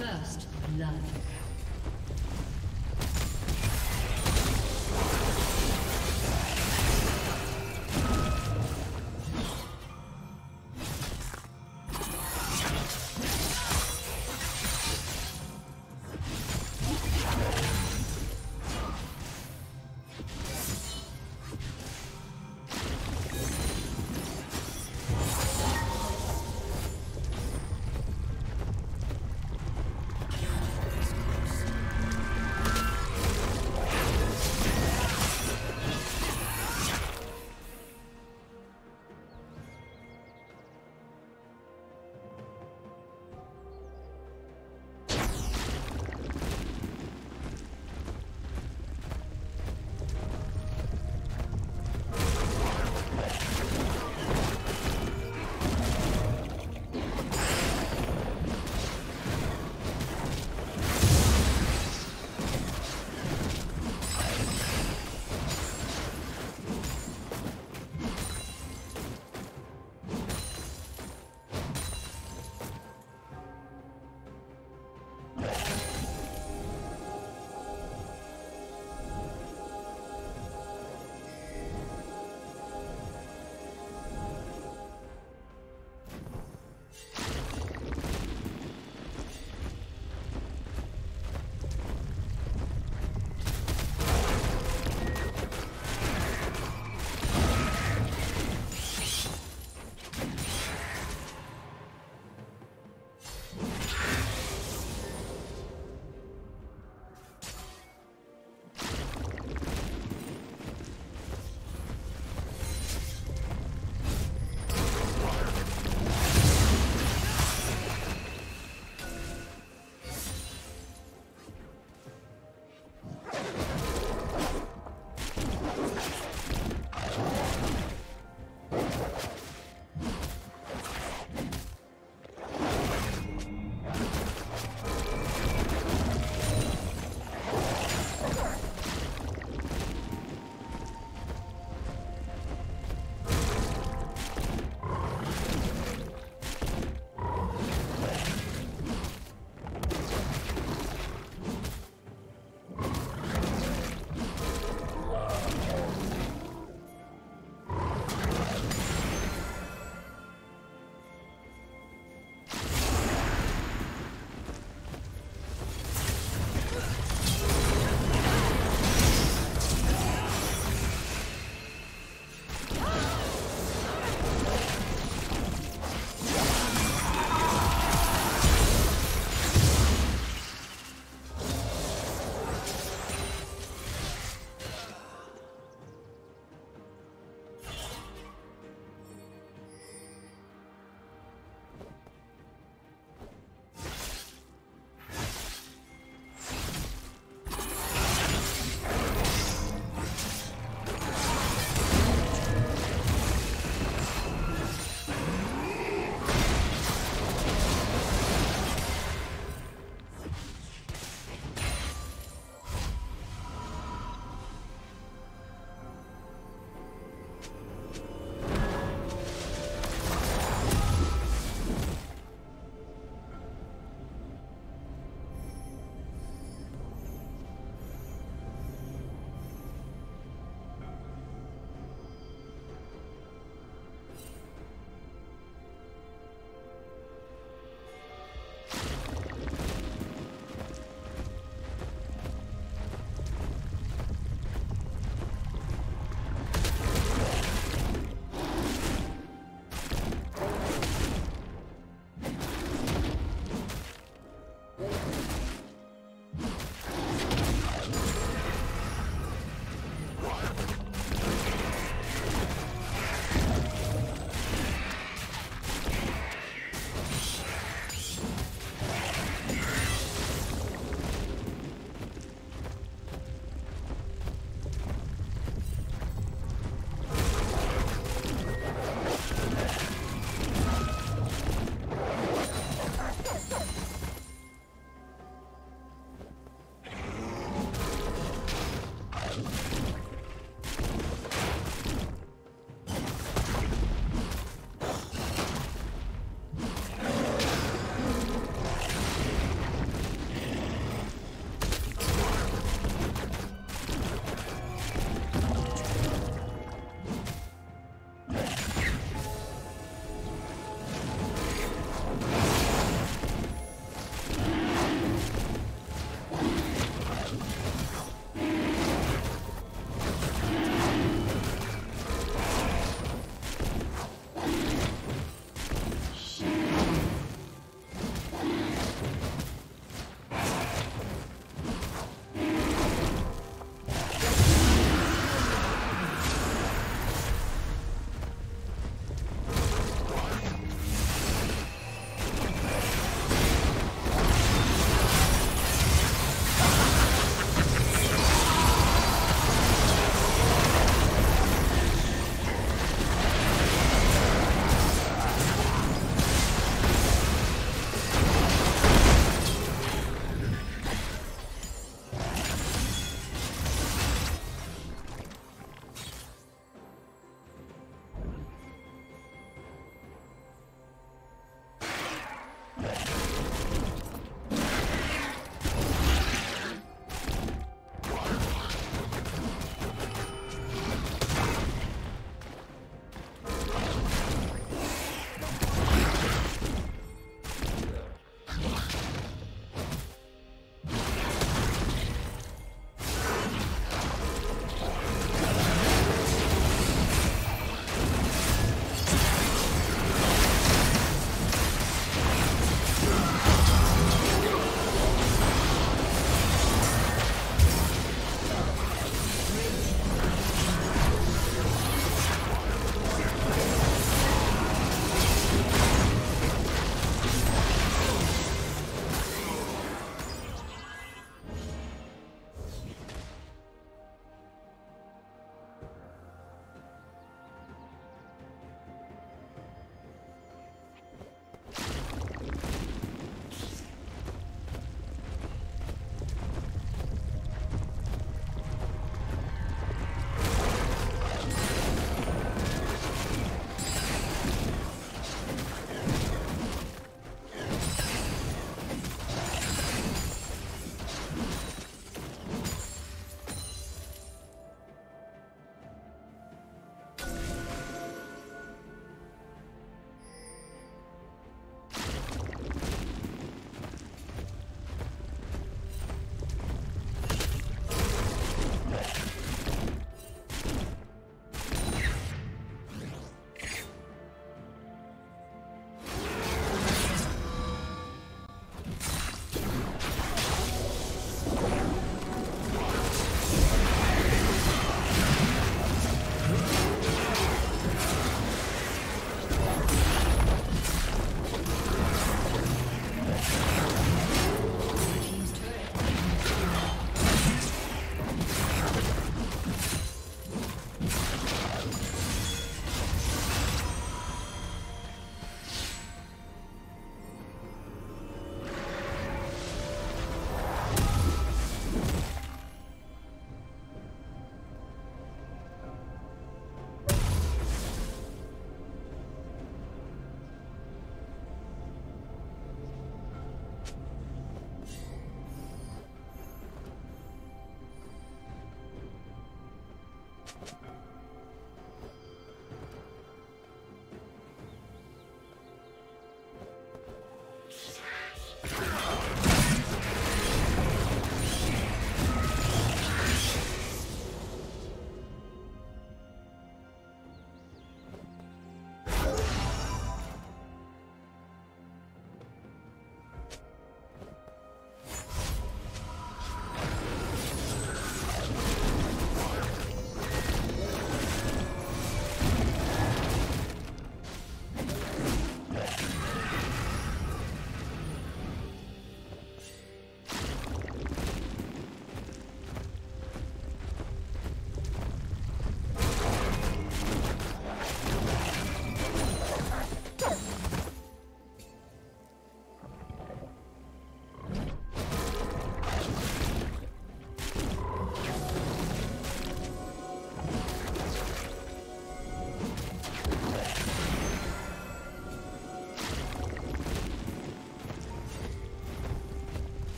First love.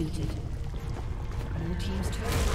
Executed. Blue team's turret